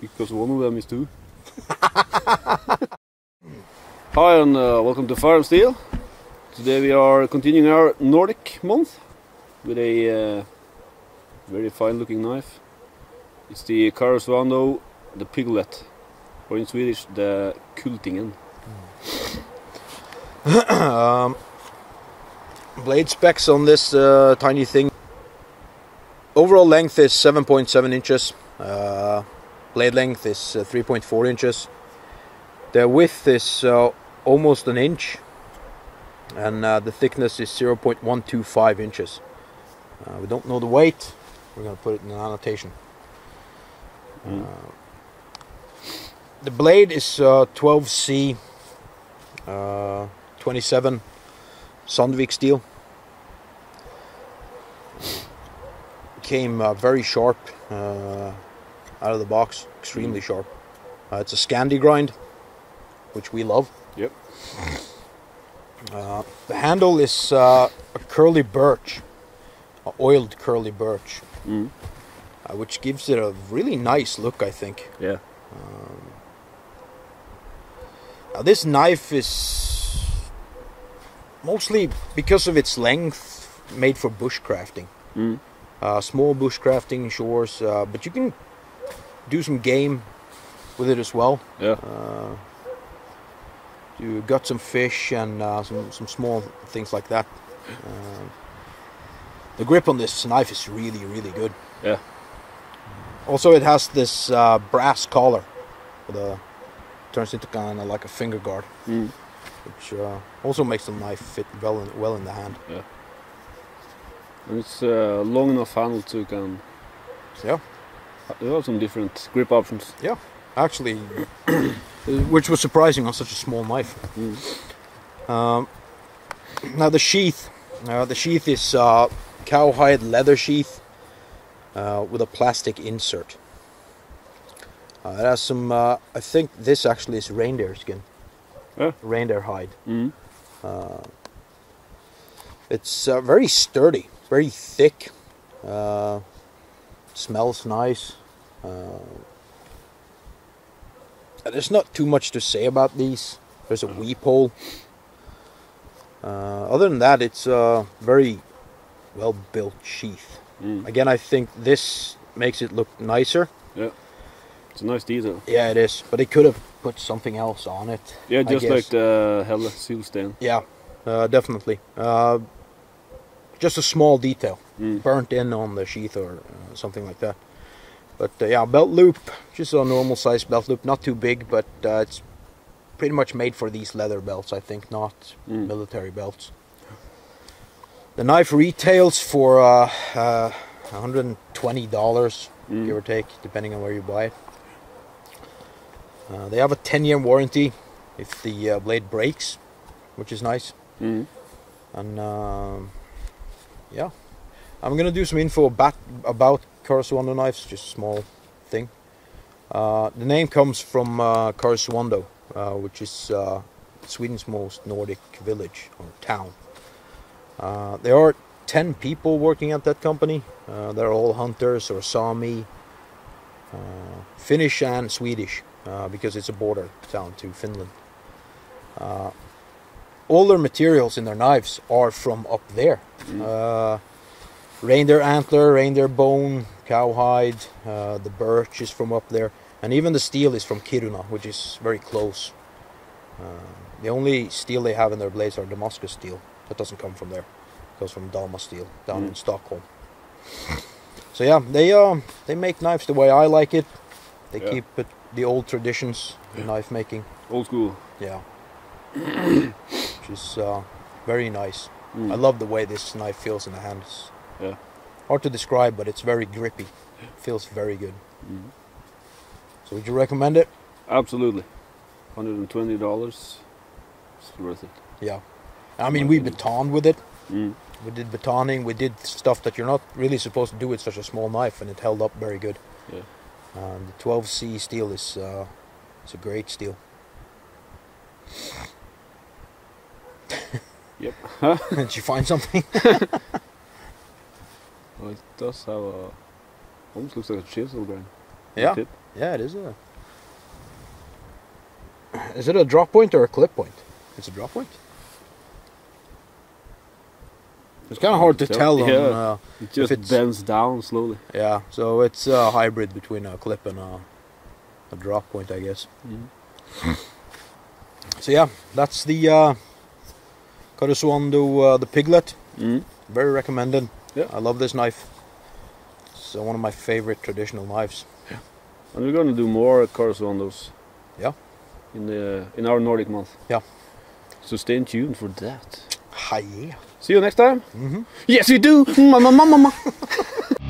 because one of them is two. Hi and uh, welcome to Fire and Steel. Today we are continuing our Nordic month with a uh, very fine looking knife. It's the Karesuando, the Piglet, or in Swedish the Kultingen. um, blade specs on this uh, tiny thing. Overall length is 7.7 inches. Uh, blade length is uh, 3.4 inches. The width is uh, almost an inch, and uh, the thickness is 0.125 inches. Uh, we don't know the weight. We're going to put it in an annotation. Mm. the blade is 12C 27 Sandvik steel. Came uh, very sharp uh, out of the box, extremely Mm. sharp. Uh, it's a Scandi grind, which we love. Yep. Uh, the handle is uh, a curly birch, a oiled curly birch, Mm. uh, which gives it a really nice look, I think. Yeah. Now, this knife is mostly because of its length made for bushcrafting. Mm. Uh, small bushcrafting shores, uh, but you can do some game with it as well. Yeah. Uh, you got some fish and uh, some some small things like that. Um, the grip on this knife is really really good. Yeah. Also, it has this uh, brass collar, with a turns into kind of like a finger guard, Mm. which uh, also makes the knife fit well in, well in the hand. Yeah. And it's uh, long enough handle to can. Yeah. You have some different grip options. Yeah, actually, which was surprising on such a small knife. Mm. Um, now the sheath, uh, the sheath is uh, cowhide leather sheath uh, with a plastic insert. Uh, it has some. Uh, I think this actually is reindeer skin. Yeah. Reindeer hide. Mm. It's uh, very sturdy, very thick. Uh, smells nice. Uh, there's not too much to say about these. There's a weep hole. Uh, other than that, it's a very well built sheath. Mm. Again, I think this makes it look nicer. Yeah. It's a nice detail. Yeah, it is, but they could have put something else on it. Yeah, just like the Hella seal stand. Yeah, uh, definitely. Uh, just a small detail. Mm. burnt in on the sheath or uh, something like that. But uh, yeah, belt loop, just a normal size belt loop, not too big, but uh, it's pretty much made for these leather belts, I think, not Mm. military belts. The knife retails for uh, uh, $120, Mm. give or take, depending on where you buy it. Uh, they have a 10 year warranty if the uh, blade breaks, which is nice. Mm. And um, yeah, I'm gonna do some info about about Karesuando knives, just a small thing. Uh, the name comes from uh, uh, which is uh, Sweden's most Nordic village or town. Uh, there are ten people working at that company. Uh, they're all hunters or Sami, uh, Finnish and Swedish, uh, because it's a border town to Finland. Uh, all their materials in their knives are from up there. Mm. Uh, reindeer antler, reindeer bone, cowhide, uh, the birch is from up there, and even the steel is from Kiruna, which is very close. Uh, the only steel they have in their blades are Damascus steel. That doesn't come from there. It goes from Damasteel down Mm. in Stockholm. So yeah, they um they make knives the way I like it. They Yeah. keep it, the old traditions in knife making. Old school. Yeah. Which is uh, very nice. Mm. I love the way this knife feels in the hands. Yeah. Hard to describe, but it's very grippy. Feels very good. Mm. So would you recommend it? Absolutely. Hundred and twenty dollars. It's worth it. Yeah. I mean, we batoned with it. Mm. We did batoning. We did stuff that you're not really supposed to do with such a small knife, and it held up very good. Yeah. Um, the 12C steel is uh, it's a great steel. Yep. Did you find something? Well, it does have a almost looks like a chisel grain. Yeah. tip. Yeah, it is a. Is it a drop point or a clip point? It's a drop point. It's kind of hard to So, tell on. yeah. Uh, It just it's- bends down slowly. yeah, so it's a hybrid between a clip and a, a drop point, I guess. So yeah, that's the uh, Karesuando, uh, the piglet. Mm. Very recommended. Yeah. I love this knife. It's uh, one of my favorite traditional knives. Yeah. And we're gonna do more Karesuandos. Yeah. In the in our Nordic month. Yeah. So stay tuned for that. Hi, yeah. See you next time. Mm-hmm. Yes, we do. Mama, mama, mama.